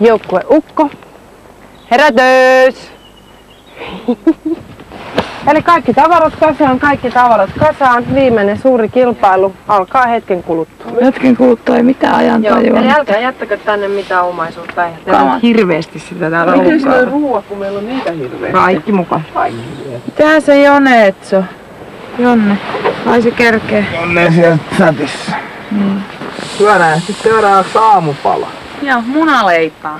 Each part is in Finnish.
Joukkue Ukko. Herätys! Eli kaikki tavarat kasaan, kaikki tavarat kasaan. Viimeinen suuri kilpailu alkaa hetken kuluttua. Hetken kuluttua ei mitään ajan Joo, tajua. eli älkää jättäkö tänne mitään omaisuutta. Ei hirveästi sitä täällä Miten se ruoa, kun meillä on niitä hirveästi? Kaikki mukaan. Mitähän se Jone, Etso? Jonne. Ai se kerkee. Jonne siellä chatissa. Syödään, sitten syödään aamupala. Joo, munaleipää.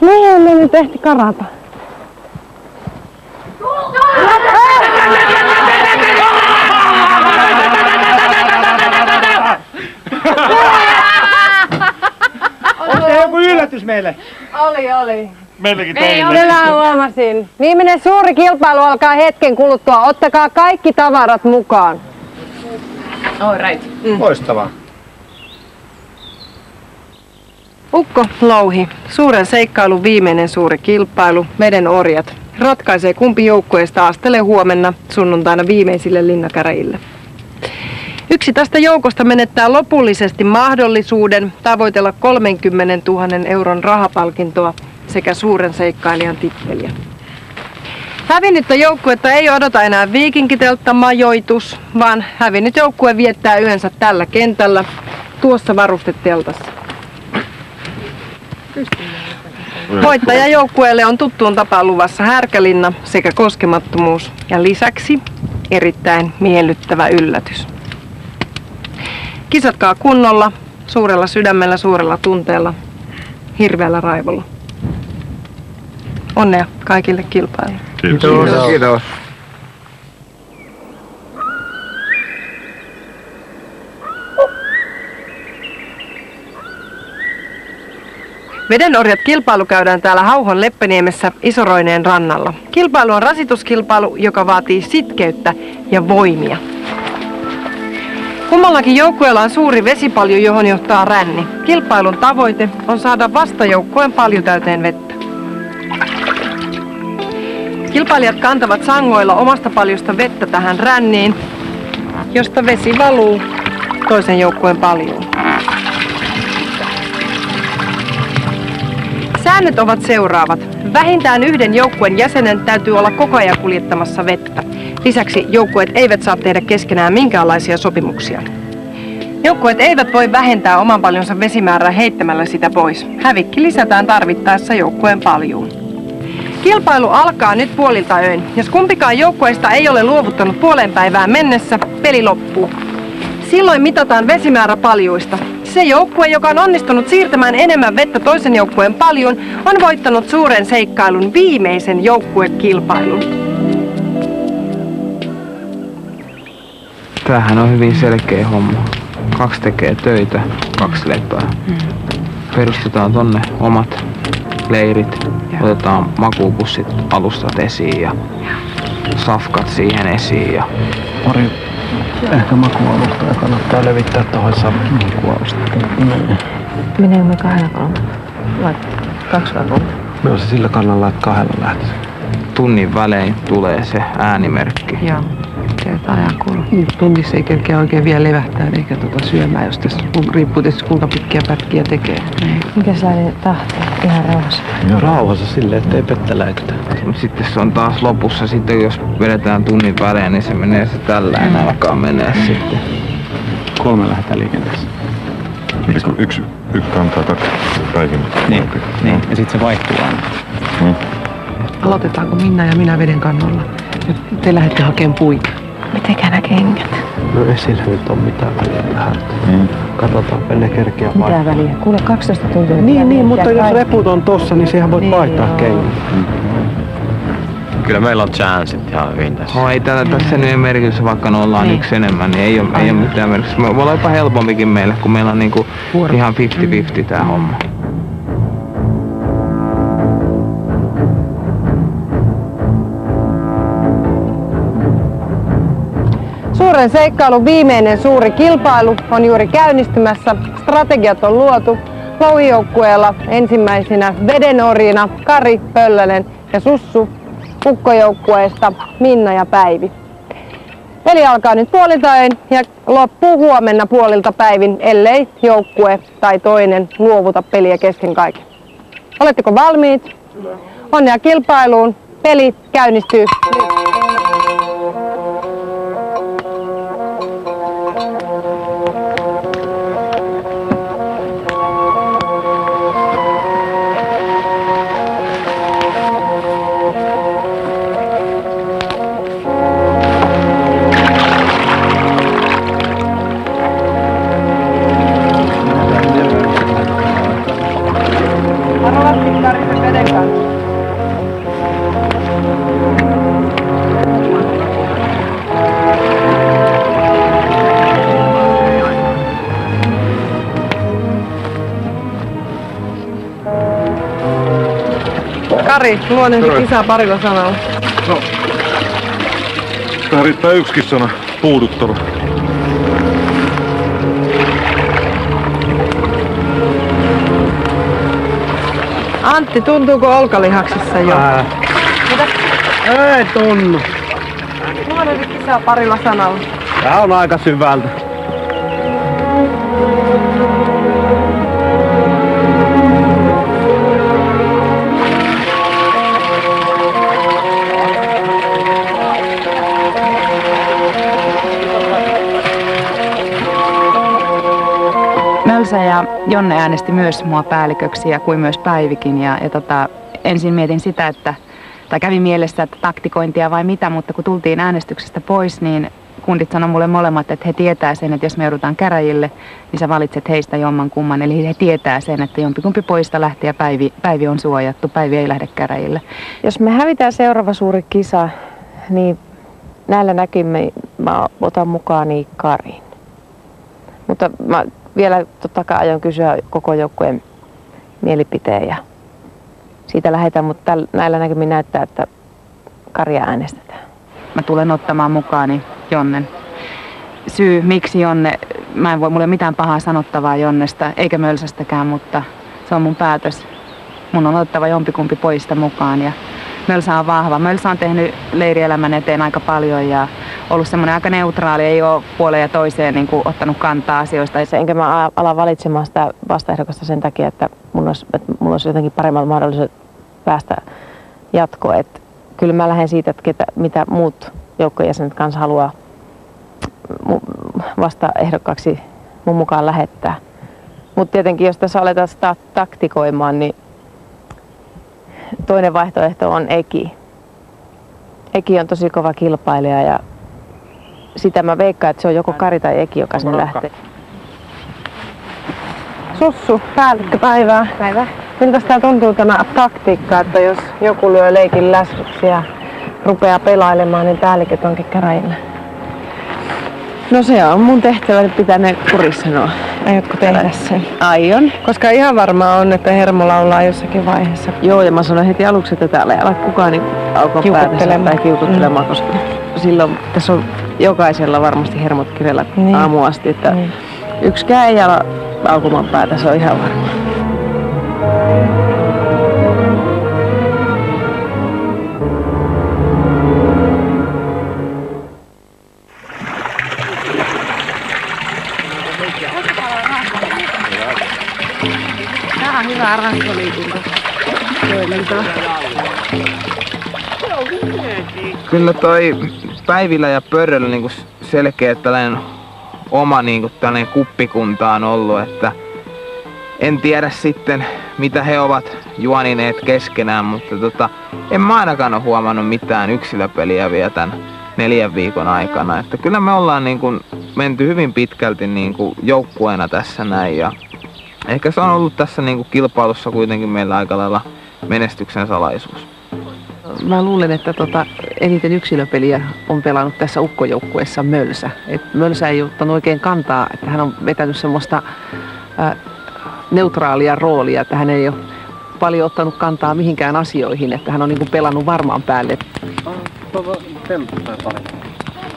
Mihin me karata? Yllätys meille? Oli, oli. Meillekin Kyllä huomasin. Viimeinen suuri kilpailu alkaa hetken kuluttua. Ottakaa kaikki tavarat mukaan. Loistavaa. Ukko Louhi, suuren seikkailun viimeinen suuri kilpailu, veden orjat, ratkaisee kumpi joukkueesta astelee huomenna sunnuntaina viimeisille linnakäräjille. Yksi tästä joukosta menettää lopullisesti mahdollisuuden tavoitella 30 000 euron rahapalkintoa sekä suuren seikkailijan titteliä. Hävinnyttä joukkuetta ei odota enää viikinkiteltta majoitus, vaan hävinnyt joukkue viettää yönsä tällä kentällä tuossa varusteteltassa. Voittajajoukkueelle on tuttuun tapaan luvassa härkälinna sekä koskemattomuus ja lisäksi erittäin miellyttävä yllätys. Kisatkaa kunnolla, suurella sydämellä, suurella tunteella, hirveällä raivolla. Onnea kaikille kilpailijoille. Kiitos. Kiitos. Vedenorjat kilpailu käydään täällä Hauhon Leppäniemessä Isoroineen rannalla. Kilpailu on rasituskilpailu, joka vaatii sitkeyttä ja voimia. Kummallakin joukkueella on suuri vesipalju, johon johtaa ränni. Kilpailun tavoite on saada vastajoukkueen paljon täyteen vettä. Kilpailijat kantavat sangoilla omasta paljosta vettä tähän ränniin, josta vesi valuu toisen joukkueen paljuun. Säännöt ovat seuraavat. Vähintään yhden joukkueen jäsenen täytyy olla koko ajan kuljettamassa vettä. Lisäksi joukkueet eivät saa tehdä keskenään minkäänlaisia sopimuksia. Joukkueet eivät voi vähentää oman paljonsa vesimäärää heittämällä sitä pois. Hävikki lisätään tarvittaessa joukkueen paljuun. Kilpailu alkaa nyt puolilta öin. Jos kumpikaan joukkueista ei ole luovuttanut puoleen päivään mennessä, peli loppuu. Silloin mitataan vesimäärä paljuista. Se joukkue, joka on onnistunut siirtämään enemmän vettä toisen joukkueen paljon, on voittanut suuren seikkailun viimeisen joukkuekilpailun. Tämähän on hyvin selkeä homma. Kaksi tekee töitä, kaksi lepää. Perustetaan tonne omat leirit, otetaan makuupussit alustat esiin ja safkat siihen esiin ja Pari ehkä makualusta ja kannattaa levittää tuohon makualusta. Meneekö me kahdella kolmella? Vai kaksi vai kolme? Me on se sillä kannalla, että kahdella lähtisi. tunnin välein tulee se äänimerkki. Joo. Tätä ajan kuluu. Niin, Tunnissa ei kerkeä oikein vielä levähtää eikä tuota syömään, jos tässä riippuu tietysti kuinka pitkiä pätkiä tekee. Mikä sellainen tahto? Ihan rauhassa. Ja rauhassa silleen, ettei pettä läytä. Sitten se on taas lopussa, sitten jos vedetään tunnin välein, niin se menee se tällä Mm. alkaa menee sitten. Kolme lähdetään liikenteessä. Eli kun yksi, yksi kantaa kaksi päivin. Niin, niin. ja sitten se vaihtuu aina. Aloitetaanko Minna ja minä veden kannolla? Te lähdette hakemaan puita. Mitenkä nämä kengät? No ei sillä nyt ole mitään väliä tähän. Mm. Katsotaan, ne kerkeä Mitä vaihtaa. väliä? Kuule 12 tuntia. Niin, niin, mutta Mitä jos reput on tossa, niin siihen voit Niin, vaihtaa joo. kengät. Kyllä meillä on chanssit ihan hyvin tässä. No ei tällä tässä nyt merkitystä, vaikka ne ollaan Niin. yksi enemmän, niin ei ole, ei ole mitään merkitystä. Me voi olla jopa helpompikin meille, kun meillä on niinku ihan 50-50 tää homma. Suuren seikkailun viimeinen suuri kilpailu on juuri käynnistymässä. Strategiat on luotu. Louhijoukkueella ensimmäisenä vedenorina Kari Pöllönen ja Sussu Ukkojoukkueesta Minna ja Päivi. Peli alkaa nyt puoliltaen ja loppuu huomenna puolilta päivin, ellei joukkue tai toinen luovuta peliä kesken kaiken. Oletteko valmiit? Onnea kilpailuun. Peli käynnistyy Kari, luonnehti kisaa parilla sanalla. Tähän riittää yksikin sana. Puuduttava. Antti, tuntuuko olkalihaksissa jo? Ää. Ei tunnu. Luonnehti kisaa parilla sanalla. Tää on aika syvältä. Mölsä ja Jonne äänesti myös mua päälliköksi ja kuin myös Päivikin. Ja, ja tota, ensin mietin sitä, että, tai kävi mielessä, että taktikointia vai mitä, mutta kun tultiin äänestyksestä pois, niin kundit sanoi mulle molemmat, että he tietää sen, että jos me joudutaan käräjille, niin sä valitset heistä jomman kumman. Eli he tietää sen, että jompikumpi poista lähti ja Päivi, Päivi on suojattu, Päivi ei lähde käräjille. Jos me hävitään seuraava suuri kisa, niin näillä näkymin mä otan mukaan niin Karin. Mutta mä vielä totta kai aion kysyä koko joukkueen mielipiteen ja siitä lähdetään, mutta täl, näillä näkymin näyttää, että Karia äänestetään. mä tulen ottamaan mukaani Jonnen. Syy, miksi Jonne, mä en voi, ole mitään pahaa sanottavaa Jonnesta, eikä Mölsästäkään, mutta se on mun päätös. Mun on otettava jompikumpi poista mukaan ja Mölsä on vahva. Mölsä on tehnyt leirielämän eteen aika paljon ja ollut semmoinen aika neutraali, ei ole puoleen ja toiseen niin kuin, ottanut kantaa asioista. Enkä mä ala valitsemaan sitä vastaehdokasta sen takia, että mulla olisi, että mulla olisi jotenkin paremmat mahdollisuudet päästä jatkoon. Et kyllä mä lähden siitä, että ketä, mitä muut joukkojen jäsenet kanssa haluaa vastaehdokkaaksi mun mukaan lähettää. Mutta tietenkin, jos tässä aletaan taktikoimaan, niin toinen vaihtoehto on Eki. Eki on tosi kova kilpailija ja sitä mä veikkaan, että se on joko Kari tai Eki, joka sinne lähtee. Sussu, päällikköpäivää. Päivä. Miltä tämä tuntuu tämä taktiikka, että jos joku lyö leikin lässyksi ja rupeaa pelailemaan, niin päälliköt onkin käräjillä? No se on mun tehtävä pitää ne kurissa nuo. Aiotko tehdä sen? Aion. Koska ihan varmaa on, että hermo laulaa jossakin vaiheessa. Joo, ja mä sanoin heti aluksi, että täällä ei ala kukaan niin päätänsä Kiukuttelemaan. tai kiukuttelemaan, koska silloin tässä on jokaisella varmasti hermot kirjalla Niin. niin. aamu asti, että Niin. yksikään ei ala aukumaan päätä, se on ihan varma. Hyvää rastoliikunta. Kyllä toi Päivillä ja Pörröllä niinku selkeä tällainen oma niinku tällainen kuppikunta on ollut, että en tiedä sitten mitä he ovat juonineet keskenään, mutta tota, en mä ainakaan ole huomannut mitään yksilöpeliä vielä tämän neljän viikon aikana. Että kyllä me ollaan niin kuin menty hyvin pitkälti niin kuin joukkueena tässä näin ja ehkä se on ollut tässä niin kuin kilpailussa kuitenkin meillä aika lailla menestyksen salaisuus. Mä luulen, että tota, eniten yksilöpeliä on pelannut tässä ukkojoukkueessa Mölsä. Et Mölsä ei ottanut oikein kantaa, että hän on vetänyt semmoista ää, neutraalia roolia, että hän ei ole paljon ottanut kantaa mihinkään asioihin, että hän on niin pelannut varmaan päälle.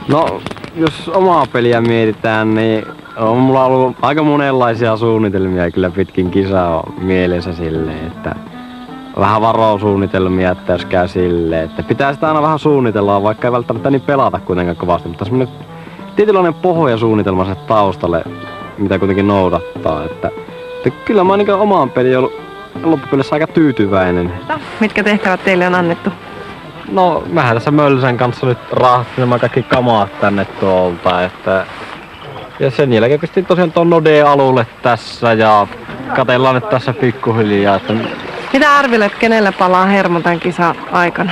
No, jos omaa peliä mietitään, niin on mulla ollut aika monenlaisia suunnitelmia kyllä pitkin kisaa mielessä silleen, että vähän varosuunnitelmia, että jos käy silleen, että pitää sitä aina vähän suunnitella, vaikka ei välttämättä niin pelata kuitenkaan kovasti, mutta semmoinen tietynlainen pohjasuunnitelma se taustalle, mitä kuitenkin noudattaa, että, että kyllä mä oon niin omaan peliin ollut loppupelissä aika tyytyväinen. Mitkä tehtävät teille on annettu? No, mähän tässä Mölsän kanssa nyt rahastin nämä kaikki kamaat tänne tuolta, että... Ja sen jälkeen pistin tosiaan tuon Node-alulle tässä ja katellaan nyt tässä pikkuhiljaa, että... Mitä arvelet, kenellä palaa hermo tämän kisan aikana?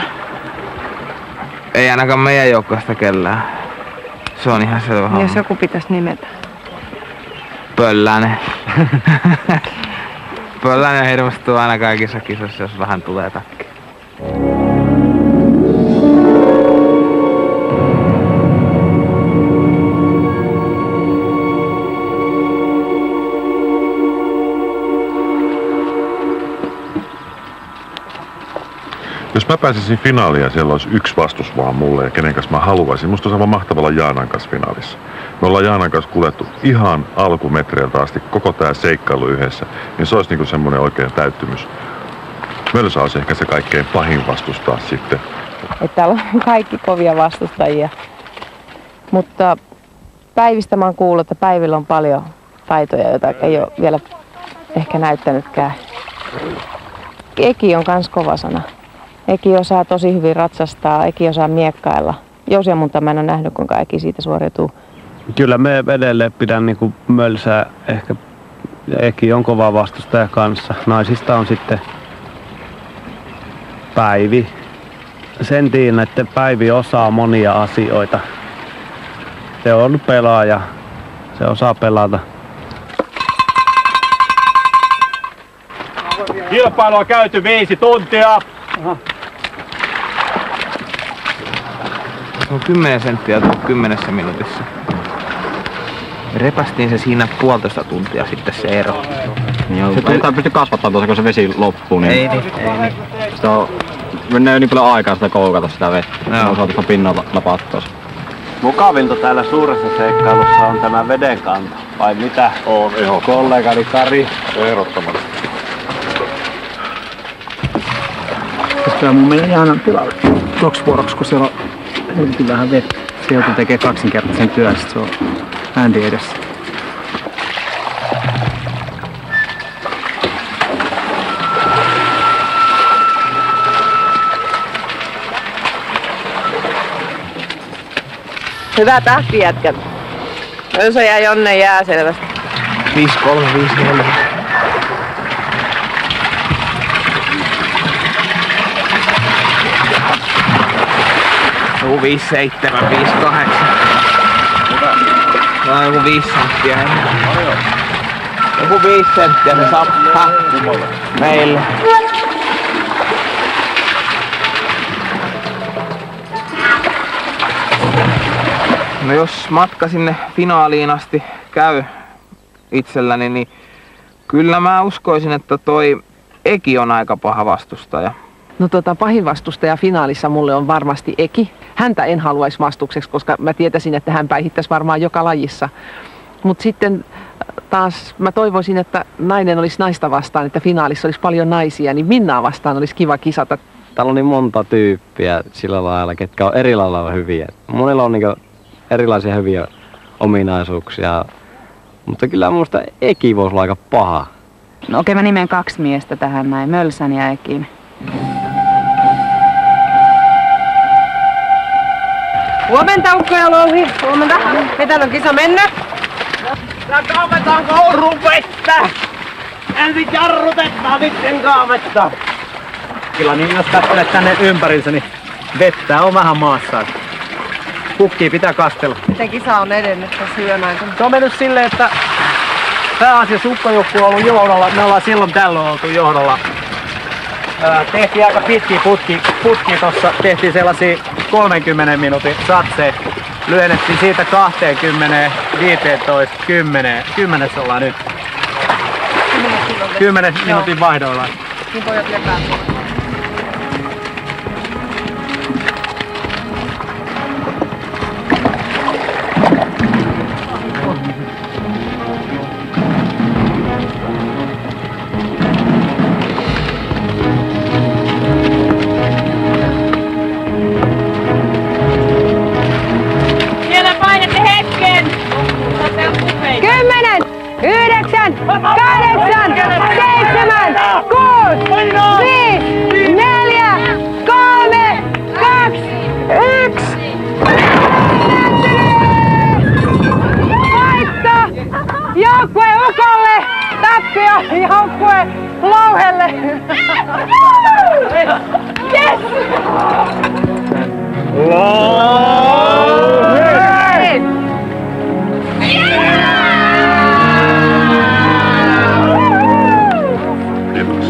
Ei ainakaan meidän joukkoista kellään. Se on ihan selvä homma. Jos joku pitäisi nimetä. Pöllänen. Pöllänen hirveästi aina kaikissa kisoissa, jos vähän tulee takki. Mä pääsisin finaaliin ja siellä olisi yksi vastus vaan mulle ja kenen kanssa mä haluaisin, musta olisi aivan mahtavalla Jaanan kanssa finaalissa. Me ollaan Jaanan kanssa kuljettu ihan alkumetreiltä asti koko tää seikkailu yhdessä, niin se olisi niinku semmonen oikein täyttymys. Mölsä olisi ehkä se kaikkein pahin vastustaa sitten. Että täällä on kaikki kovia vastustajia. Mutta Päivistä mä oon kuullut, että Päivillä on paljon taitoja, joita ei ole vielä ehkä näyttänytkään. Eki on kans kova sana. Eki osaa tosi hyvin ratsastaa, Eki osaa miekkailla. Jousia monta mä en ole nähnyt, kuinka Eki siitä suoriutuu. Kyllä me edelleen pidän niinku mölsää ehkä Eki on kova vastustaja kanssa. Naisista on sitten Päivi. Sen tiedän, että Päivi osaa monia asioita. Se on pelaaja. Se osaa pelata. Kilpailua käyty viisi tuntia. Se on 10 senttiä tullut kymmenessä minuutissa. Repästiin se siinä puolitoista tuntia sitten se ero. Niin, se ei pysty kasvattamaan tuossa, kun se vesi loppuu. Niin Ei niin, ei niin. Sitä on, menee niin paljon aikaa sitä koukata sitä vettä. Joo. Se on saatu pinnalta lapattua. Mukavinta täällä suuressa seikkailussa on tämä vedenkanta. Vai mitä? On ihan Kollegani Kari. ehdottomasti. Kyllä mun mennä Jaanan tilalle kaksi vuoroksi, kun siellä on helvetin vähän vettä. Se joutuu tekemään kaksinkertaisen työn, sit se on bändi edessä. Hyvä tahti jätkät. Önsä ja Jonne jää selvästi. 5 3 5 4. Joku 5 7 5 8. No joku 5 senttiä. Joku 5 senttiä se saa meille. No jos matka sinne finaaliin asti käy itselläni, niin kyllä mä uskoisin, että toi Eki on aika paha vastustaja. No tota, pahin vastustaja finaalissa mulle on varmasti Eki. Häntä en haluaisi vastukseksi, koska mä tietäisin, että hän päihittäisi varmaan joka lajissa. Mutta sitten taas mä toivoisin, että nainen olisi naista vastaan, että finaalissa olisi paljon naisia, niin Minnaa vastaan olisi kiva kisata. Täällä on niin monta tyyppiä sillä lailla, ketkä on eri lailla hyviä. Monilla on niin erilaisia hyviä ominaisuuksia. Mutta kyllä minusta Eki voisi olla aika paha. No okei, mä nimen kaksi miestä tähän näin, Mölsän ja Ekin. Huomenta Ukko ja Louhi. Huomenta. Miten on kisa mennyt? Kaavetaan kourun vettä! Ensin jarrutetaan, sitten kaavetaan. Kyllä niin, jos katselet tänne ympärinsä, niin vettä on vähän maassa. Kukkii pitää kastella. Miten kisa on edennyt tässä yön aikana? Se on mennyt silleen, että pääasiassa ukkojukku on ollut johdolla. Me ollaan silloin tällöin oltu johdolla. Tehtiin aika pitkiä putki, putki tossa. Tehtiin sellaisia 30 minuutin satseja. Lyhennettiin siitä 20, 15, 10. 10 ollaan nyt. 10 minuutin vaihdoilla. Niin pojat lepää kahdeksan, seitsemän, kuusi, viisi, neljä, kolme, kaksi, yksi. Voitto! Joukkue Ukolle! Tappio joukkue Louhelle! Yes! Kiitos.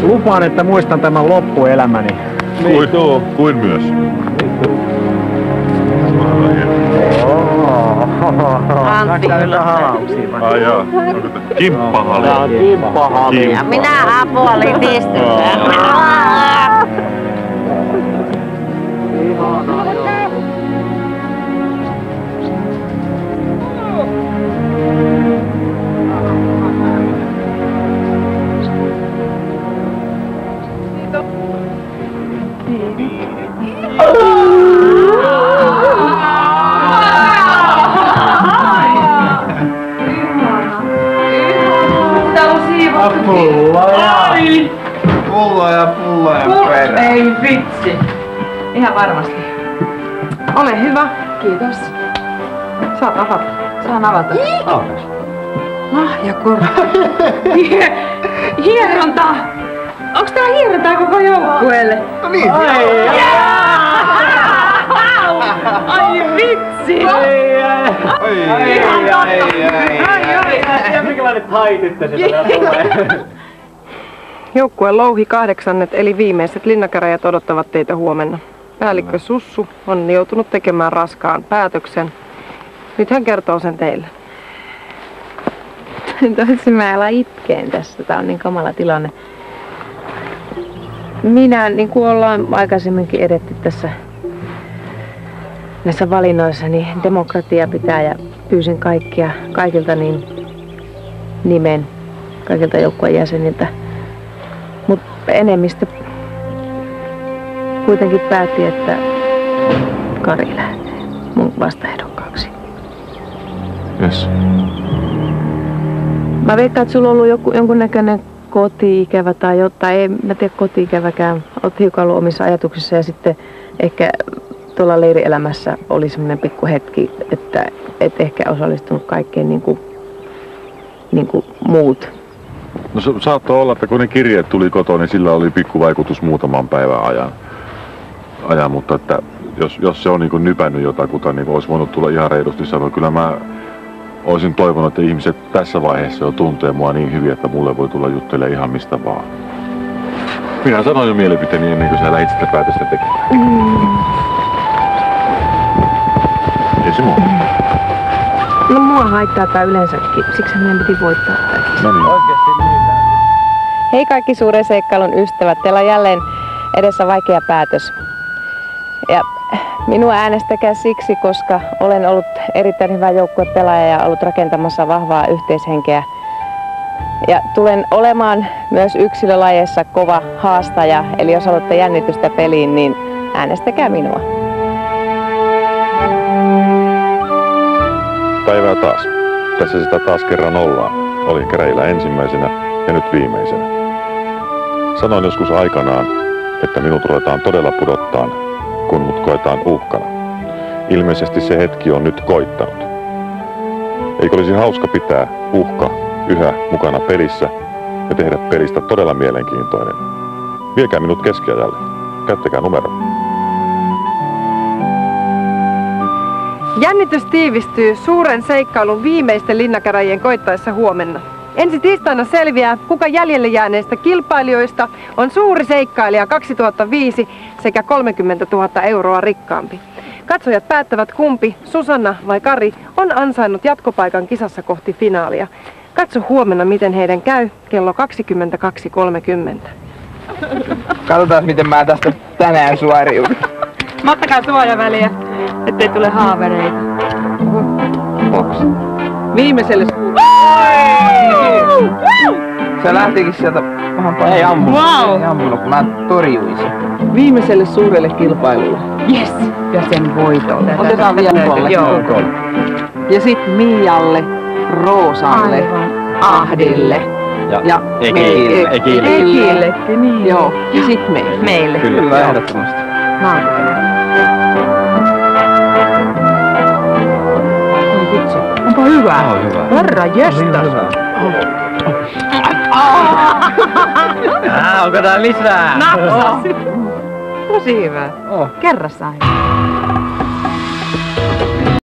Lupaan, että muistan tämän loppuelämäni. Kuin, kuin myös. Antti Ai jaa. Onko te- Kimppahali. Kimppahali. Ja Minä apuolin niistä. Pulla ja pulla ja perä. Ei vitsi. Ihan varmasti. Ole hyvä. Kiitos. Saat avata. Saan avata. Lahjakortti. Hieronta. Onks tää hierontaa koko joukkueelle? No niin. Ai vitsi! Ai, ai, ai, ai. Minkälainen taititte sitä Joukkueen louhi kahdeksannet eli viimeiset linnakäräjät odottavat teitä huomenna. Päällikkö Sussu on joutunut tekemään raskaan päätöksen. Nyt hän kertoo sen teille. Toisin mä alan itkeen tässä. Tää on niin kamala tilanne. Minä, niin kuin ollaan aikaisemminkin edetty tässä näissä valinnoissa, niin demokratia pitää ja pyysin kaikkia, kaikilta niin nimen, kaikilta joukkueen jäseniltä. Mutta enemmistö kuitenkin päätti, että Kari lähtee mun vastaehdokkaaksi. Yes. Mä veikkaan, että sulla on ollut joku, jonkunnäköinen koti-ikävä tai jotain, ei mä tiedä koti-ikäväkään. Oot hiukan ollut omissa ajatuksissa ja sitten ehkä tuolla leirielämässä oli semmoinen pikku hetki, että et ehkä osallistunut kaikkeen niin kuin, niin kuin muut. No se saattoi olla, että kun ne kirjeet tuli kotoa, niin sillä oli pikkuvaikutus muutaman päivän ajan. ajan mutta että jos, jos se on niin kuin nypännyt jotakuta, niin olisi voinut tulla ihan reilusti sanoa. Kyllä mä olisin toivonut, että ihmiset tässä vaiheessa jo tuntee mua niin hyvin, että mulle voi tulla juttelemaan ihan mistä vaan. Minä sanoin jo mielipiteeni ennen kuin sä lähdit sitä päätöstä tekemään. Ei se muuta. No mua haittaa tää yleensäkin, siksi meidän piti voittaa tää. No niin. Hei kaikki suuren seikkailun ystävät, teillä on jälleen edessä vaikea päätös. Ja minua äänestäkää siksi, koska olen ollut erittäin hyvä joukkuepelaaja ja ollut rakentamassa vahvaa yhteishenkeä. Ja tulen olemaan myös yksilölajeissa kova haastaja, eli jos haluatte jännitystä peliin, niin äänestäkää minua. Päivää taas. Tässä sitä taas kerran ollaan. Olin käräjillä ensimmäisenä ja nyt viimeisenä. Sanoin joskus aikanaan, että minut ruvetaan todella pudottaa, kun mut koetaan uhkana. Ilmeisesti se hetki on nyt koittanut. Eikö olisi hauska pitää uhka yhä mukana pelissä ja tehdä pelistä todella mielenkiintoinen? Viekää minut keskiajalle. Käyttäkää numero. Jännitys tiivistyy suuren seikkailun viimeisten linnakäräjien koittaessa huomenna. Ensi tiistaina selviää, kuka jäljelle jääneistä kilpailijoista on suuri seikkailija 2005 sekä 30 000 euroa rikkaampi. Katsojat päättävät kumpi, Susanna vai Kari, on ansainnut jatkopaikan kisassa kohti finaalia. Katso huomenna, miten heidän käy kello 22.30. Katsotaan miten mä tästä tänään suoriudun. Ottakaa suojaväliä, ettei tule haavereita. Viimeiselle Se lähtikin sieltä vähän paljon. Ei ammunut. Wow. Ei ammunut, kun mä torjuin sen. viimeiselle suurelle kilpailulle. Yes. Ja sen voitolle. Otetaan vielä. Joo. Ja sitten Mialle, Roosalle, Aivan. Ahdille Ja, ja Ekille. me- Ekille. Ekillekin, niin. Joo, ja sitten meille. Meille. Kyllä, ehdottomasti. Onpa hyvä. On hyvä. Herra jestas. Ah, onko tää lisää? Tosi hyvä. Oh. Kerrassaan.